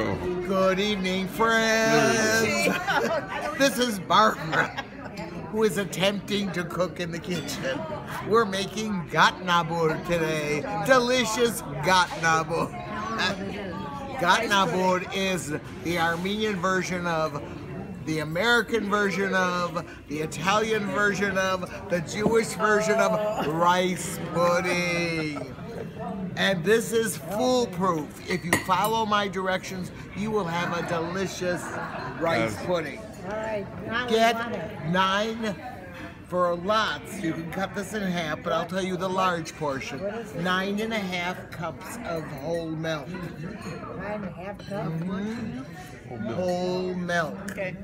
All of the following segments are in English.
Marco. Good evening, friends. this is Barbara, who is attempting to cook in the kitchen. We're making gatnabour today. Delicious gatnabour. Gatnabour is the Armenian version of the American version of, the Italian version of, the Jewish version of rice pudding. And this is foolproof. If you follow my directions, you will have a delicious rice pudding. All right, Get nine for lots. You can cut this in half, but I'll tell you the large portion. Nine and a half cups of whole milk. Nine and a half cups? Mm-hmm. Whole milk. Okay.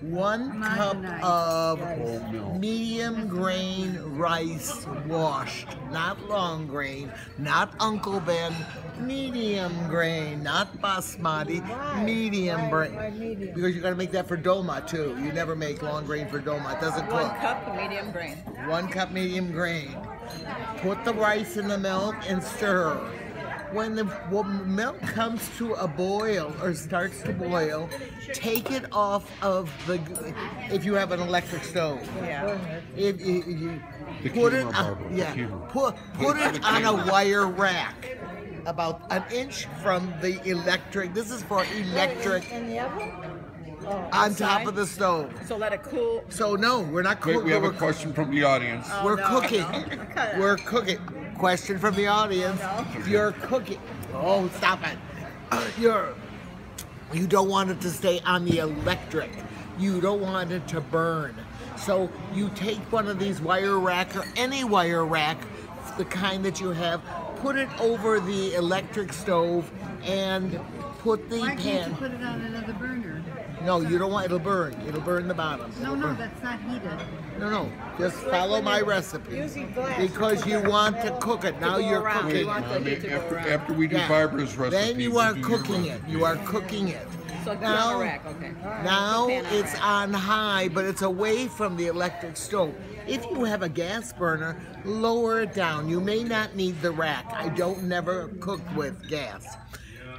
One cup of medium grain rice washed, not long grain, not Uncle Ben, medium grain, not basmati, Why? medium Why- grain. why medium? Because you gotta make that for dolma too. You never make long grain for dolma. It doesn't One cook. One cup medium grain. One cup medium grain. Put the rice in the milk and stir. When the when milk comes to a boil or starts to boil, take it off of the. If you have an electric stove, Yeah. if, if you The put it on, yeah, put put it for it the on a wire rack, about an inch from the electric. This is for electric In the oven? Oh, on top Outside? of the stove. So let it cool. So no, we're not Wait, cooking. we have a we're question from the audience. Oh, we're no, cooking. no. Okay. We're cooking. Question from the audience. Oh, no. You're cooking. Oh, stop it. You're. You don't want it to stay on the electric. You don't want it to burn. So you take one of these wire rack or any wire rack, the kind that you have, put it over the electric stove and put the Why can't pan. you put it on another burner? No, you don't want it'll burn. It'll burn the bottom. No, It'll no, burn. that's not heated. No, no. Just follow my recipe. Using glass. Because you want to cook it. Now you're around. cooking You it. want I mean, heat to go after, after we do Yeah. Barbara's recipe, Then you are cooking it. recipe. You are cooking it. So Now- rack, okay. Now it's on high, but it's away from the electric stove. If you have a gas burner, lower it down. You may not need the rack. I don't never cook with gas.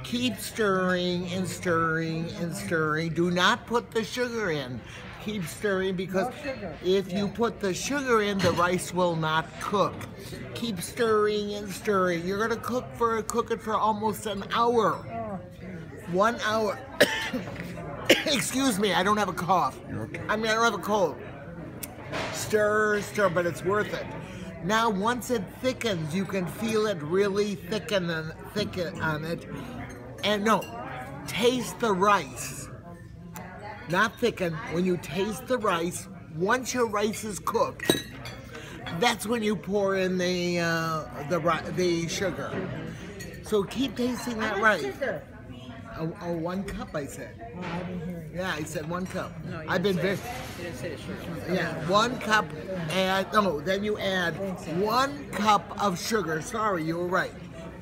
Keep stirring and stirring and stirring. Do not put the sugar in. Keep stirring because No if you put the sugar in, the rice will not cook. Keep stirring and stirring. You're gonna cook for cook it for almost an hour. one hour. Excuse me, I don't have a cough. You're okay. I mean, I don't have a cold. Stir, stir, but it's worth it. Now, once it thickens, you can feel it really thicken and thicken on it. And no, taste the rice. Not thicken. When you taste the rice, once your rice is cooked, that's when you pour in the uh, the the sugar. So keep tasting that how much rice. Sugar? Oh, oh, one cup, I said. Oh, I didn't hear you. Yeah, I said one cup. No, you I've been didn't very. say- You didn't say the sugar. Yeah, one cup. Add no, then you add one cup of sugar. Sorry, you were right.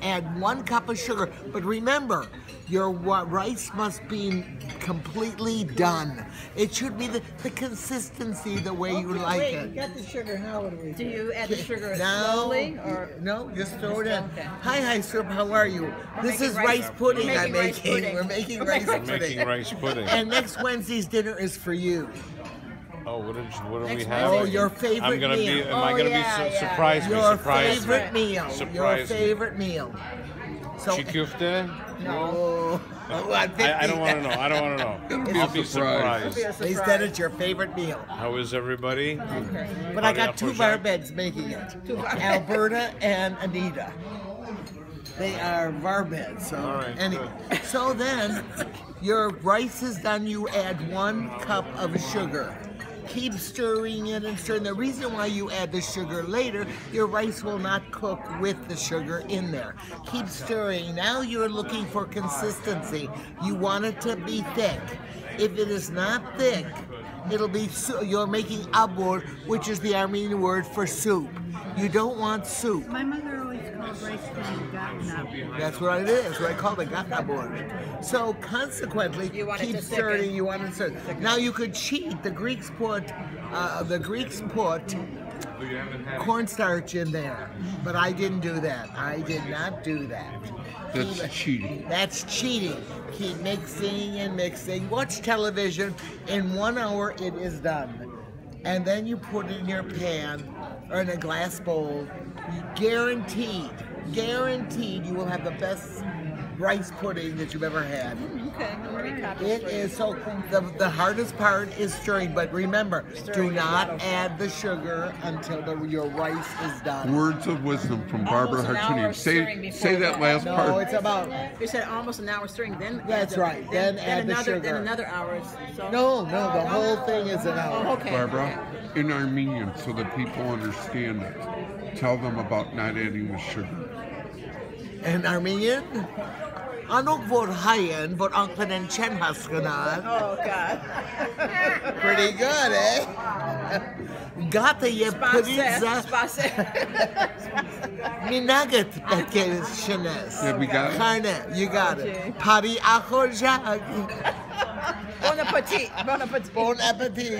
Add one cup of sugar, but remember, your rice must be completely done. It should be the, the consistency the way you Okay, like wait, it. we got the sugar. How what do we Do do? you add the sugar Now, slowly or? no, just throw it in. Okay. Hi, hi, sir. How are you? this is rice- rice pudding I'm making rice pudding. We're making We're rice pudding. Making rice pudding. And next Wednesday's dinner is for you. Oh, what, did, what do we Next have? Oh, your favorite I'm gonna meal. Be, am I Oh, gonna yeah, be su- yeah. surprise me? Your Surprise favorite me. meal. Your Surprise me. favorite meal. So, Çiğ köfte? no. I, I don't want to know. I don't want to know. be a I'll be surprise. surprised. They said it's your favorite meal. How is everybody? Mm. But I got two up, Jack. Barbeds making it. Alberta and Anita. They are Barbeds. So All right, anyway. So then your rice is done, you add one cup of sugar. Keep stirring it and stirring. The reason why you add the sugar later, your rice will not cook with the sugar in there. Keep stirring. Now you're looking for consistency. You want it to be thick. If it is not thick, it'll be su- you're making abur, which is the Armenian word for soup. You don't want soup. My mother That's what it is. That's What I call the board So consequently, You keep stirring. You want to stir. Now you could cheat. The Greeks put, uh, the Greeks put cornstarch in there. But I didn't do that. I did not do that. That's Keep- cheating. That's cheating. Keep mixing and mixing. Watch television. In one hour, it is done. And then you put it in your pan or in a glass bowl. Guaranteed, guaranteed, you will have the best rice pudding that you've ever had. Mm, okay, I'm gonna copy It for you. is so. The, the hardest part is stirring, but remember, Stirring do not not add the sugar until the, your rice is done. Words of wisdom from oh, Barbara Almost an hour Haroutunian. Say say that that. last No, part. it's about You said almost an hour stirring, then That's right, then add the another, sugar. Then another hour. So no, no. The whole thing is an hour. Oh, okay. Barbara, in Armenian, so that people understand it. Tell them about not adding the sugar. In Armenian, Anok vor hayen vor anklen chen haskanal. Oh God. Pretty good, eh? Gata ye pizza Spase. minaget bekel shines. Yeah, we got it. Karne, you got Okay. it. Pari achor jag. Bon appetit. Bon appetit. Bon appetit.